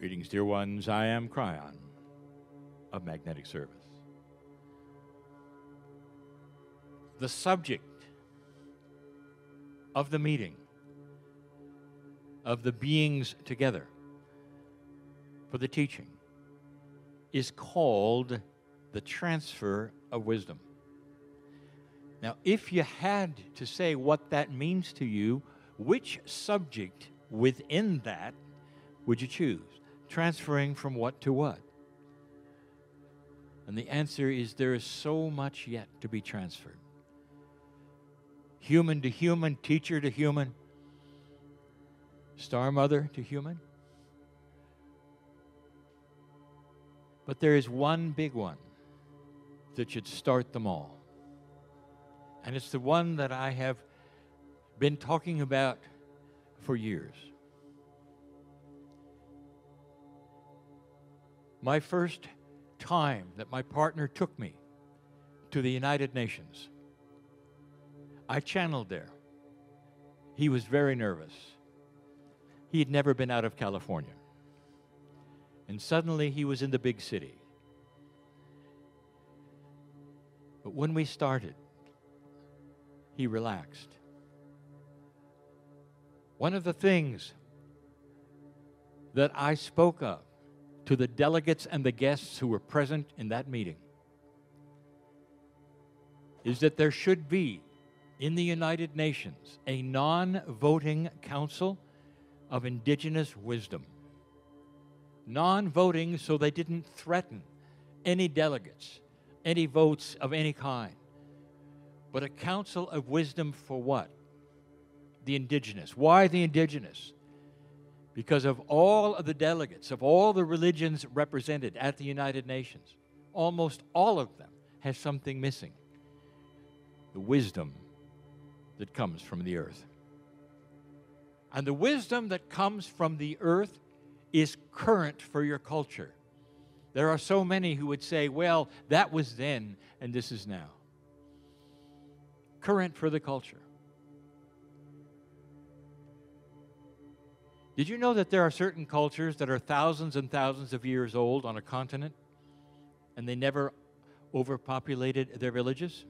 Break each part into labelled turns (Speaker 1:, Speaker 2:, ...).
Speaker 1: Greetings, dear ones. I am Kryon of Magnetic Service. The subject of the meeting, of the beings together for the teaching, is called the transfer of wisdom. Now, if you had to say what that means to you, which subject within that would you choose? Transferring from what to what? And the answer is there is so much yet to be transferred. Human to human, teacher to human, star mother to human. But there is one big one that should start them all. And it's the one that I have been talking about for years. My first time that my partner took me to the United Nations, I channeled there. He was very nervous. He had never been out of California. And suddenly he was in the big city. But when we started, he relaxed. One of the things that I spoke of to the delegates and the guests who were present in that meeting is that there should be in the United Nations a non voting council of indigenous wisdom. Non voting so they didn't threaten any delegates, any votes of any kind, but a council of wisdom for what? The indigenous. Why the indigenous? Because of all of the delegates of all the religions represented at the United Nations, almost all of them have something missing the wisdom that comes from the earth. And the wisdom that comes from the earth is current for your culture. There are so many who would say, well, that was then and this is now. Current for the culture. Did you know that there are certain cultures that are thousands and thousands of years old on a continent and they never overpopulated their villages?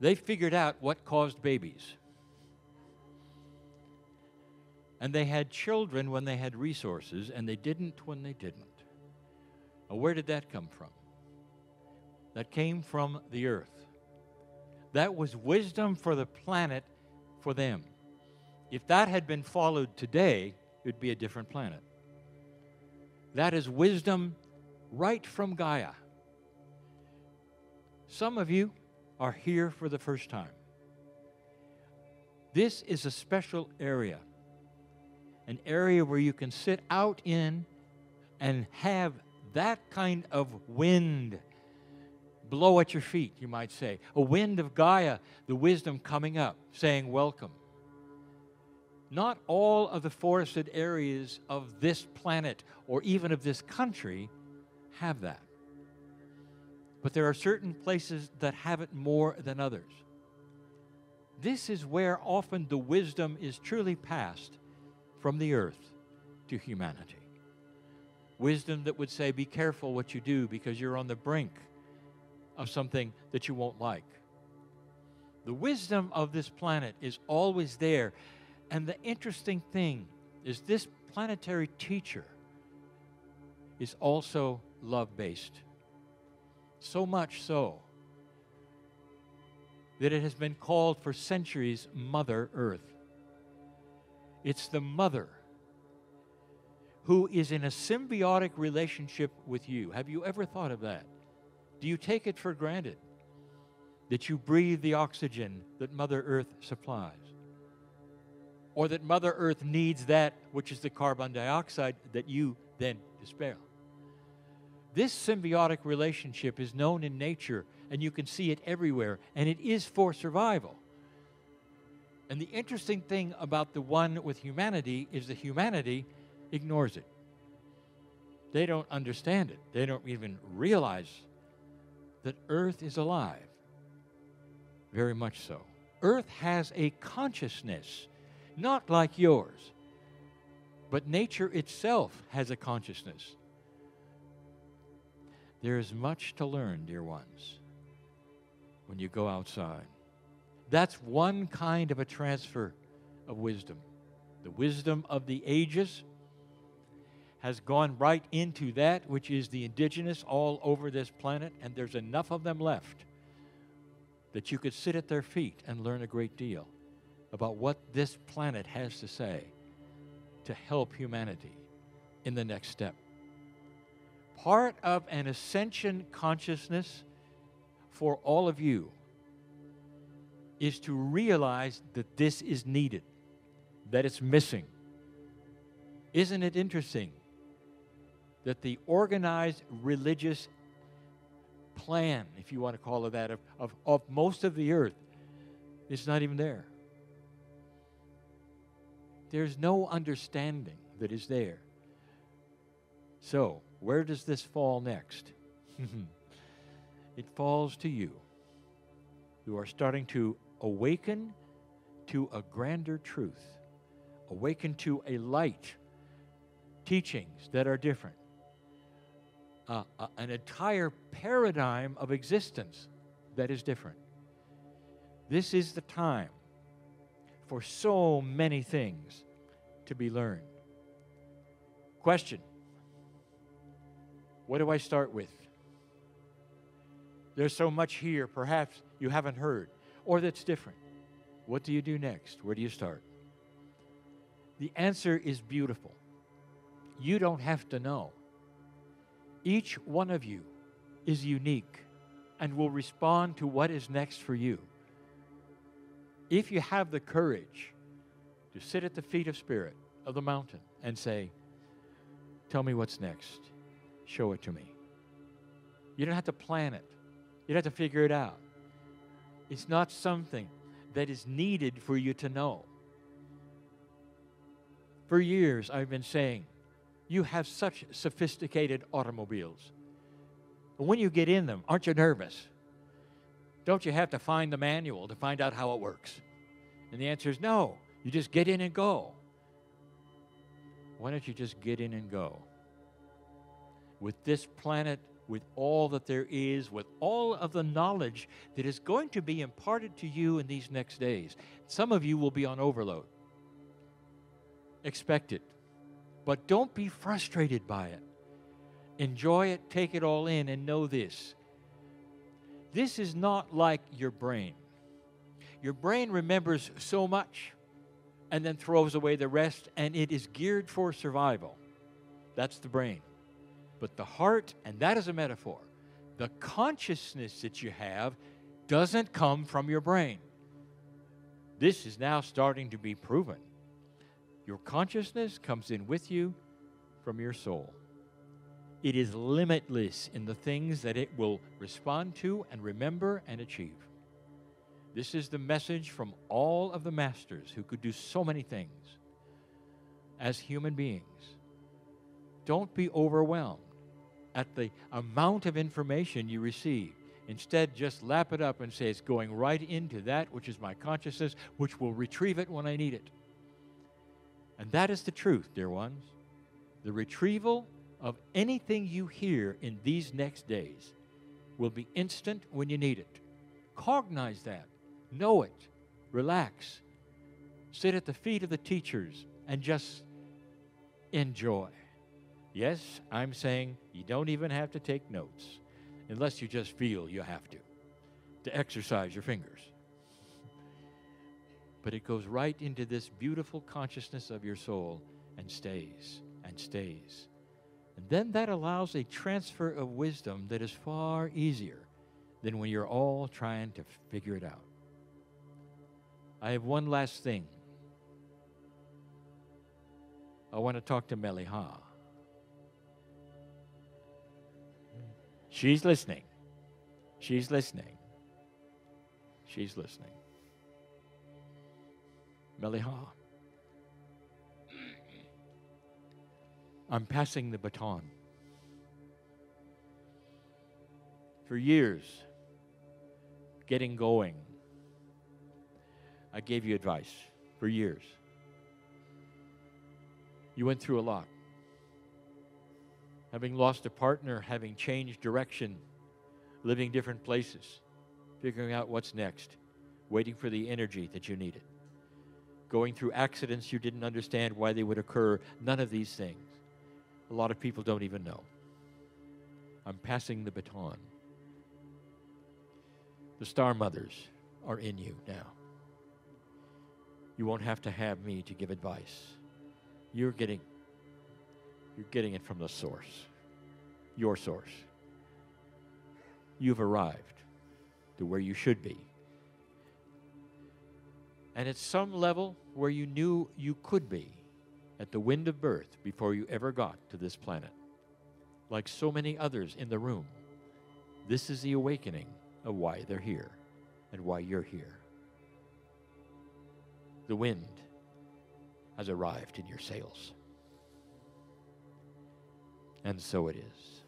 Speaker 1: They figured out what caused babies. And they had children when they had resources, and they didn't when they didn't. Now, where did that come from? That came from the earth. That was wisdom for the planet for them. If that had been followed today, it would be a different planet. That is wisdom right from Gaia. Some of you are here for the first time. This is a special area, an area where you can sit out in and have that kind of wind blow at your feet, you might say. A wind of Gaia, the wisdom coming up, saying, Welcome. Not all of the forested areas of this planet or even of this country have that. But there are certain places that have it more than others. This is where often the wisdom is truly passed from the earth to humanity. Wisdom that would say, Be careful what you do because you're on the brink of something that you won't like. The wisdom of this planet is always there and the interesting thing is, this planetary teacher is also love based. So much so that it has been called for centuries Mother Earth. It's the mother who is in a symbiotic relationship with you. Have you ever thought of that? Do you take it for granted that you breathe the oxygen that Mother Earth supplies? Or that Mother Earth needs that which is the carbon dioxide that you then dispel. This symbiotic relationship is known in nature and you can see it everywhere, and it is for survival. And the interesting thing about the one with humanity is that humanity ignores it. They don't understand it, they don't even realize that Earth is alive. Very much so. Earth has a consciousness not like yours, but nature itself has a consciousness. There is much to learn, dear ones, when you go outside. That's one kind of a transfer of wisdom. The wisdom of the ages has gone right into that which is the indigenous all over this planet, and there's enough of them left that you could sit at their feet and learn a great deal about what this planet has to say to help humanity in the next step. Part of an ascension consciousness for all of you is to realize that this is needed, that it's missing. Isn't it interesting that the organized religious plan, if you want to call it that, of, of, of most of the earth is not even there. There's no understanding that is there. So, where does this fall next? it falls to you who are starting to awaken to a grander truth, awaken to a light, teachings that are different uh, uh, an entire paradigm of existence that is different. This is the time for so many things to be learned. Question What do I start with? There's so much here, perhaps you haven't heard, or that's different. What do you do next? Where do you start? The answer is beautiful. You don't have to know. Each one of you is unique and will respond to what is next for you. If you have the courage to sit at the feet of Spirit of the mountain and say, Tell me what's next, show it to me. You don't have to plan it, you don't have to figure it out. It's not something that is needed for you to know. For years, I've been saying, you have such sophisticated automobiles. But when you get in them, aren't you nervous? Don't you have to find the manual to find out how it works? And the answer is no. You just get in and go. Why don't you just get in and go? With this planet, with all that there is, with all of the knowledge that is going to be imparted to you in these next days. Some of you will be on overload. Expect it. But don't be frustrated by it. Enjoy it, take it all in, and know this. This is not like your brain. Your brain remembers so much and then throws away the rest, and it is geared for survival. That's the brain. But the heart, and that is a metaphor, the consciousness that you have doesn't come from your brain. This is now starting to be proven. Your consciousness comes in with you from your soul. It is limitless in the things that it will respond to and remember and achieve. This is the message from all of the masters who could do so many things as human beings. Don't be overwhelmed at the amount of information you receive. Instead, just lap it up and say it's going right into that which is my consciousness, which will retrieve it when I need it. And that is the truth, dear ones. The retrieval of anything you hear in these next days will be instant when you need it. Cognize that, know it, relax, sit at the feet of the teachers, and just enjoy. Yes, I'm saying you don't even have to take notes unless you just feel you have to, to exercise your fingers but it goes right into this beautiful consciousness of your soul and stays and stays. And then that allows a transfer of wisdom that is far easier than when you're all trying to figure it out. I have one last thing. I want to talk to Mele'ha. She's listening. She's listening. She's listening. Mele'ha. I'm passing the baton. For years, getting going, I gave you advice for years. You went through a lot. Having lost a partner, having changed direction, living different places, figuring out what's next, waiting for the energy that you needed, going through accidents you didn't understand why they would occur, none of these things. A lot of people don't even know. I'm passing the baton. The star mothers are in you now. You won't have to have me to give advice. You're getting you're getting it from the source. Your source. You've arrived to where you should be. And at some level where you knew you could be at the wind of birth before you ever got to this planet. Like so many others in the room, this is the awakening of why they're here and why you're here. The wind has arrived in your sails. And so it is.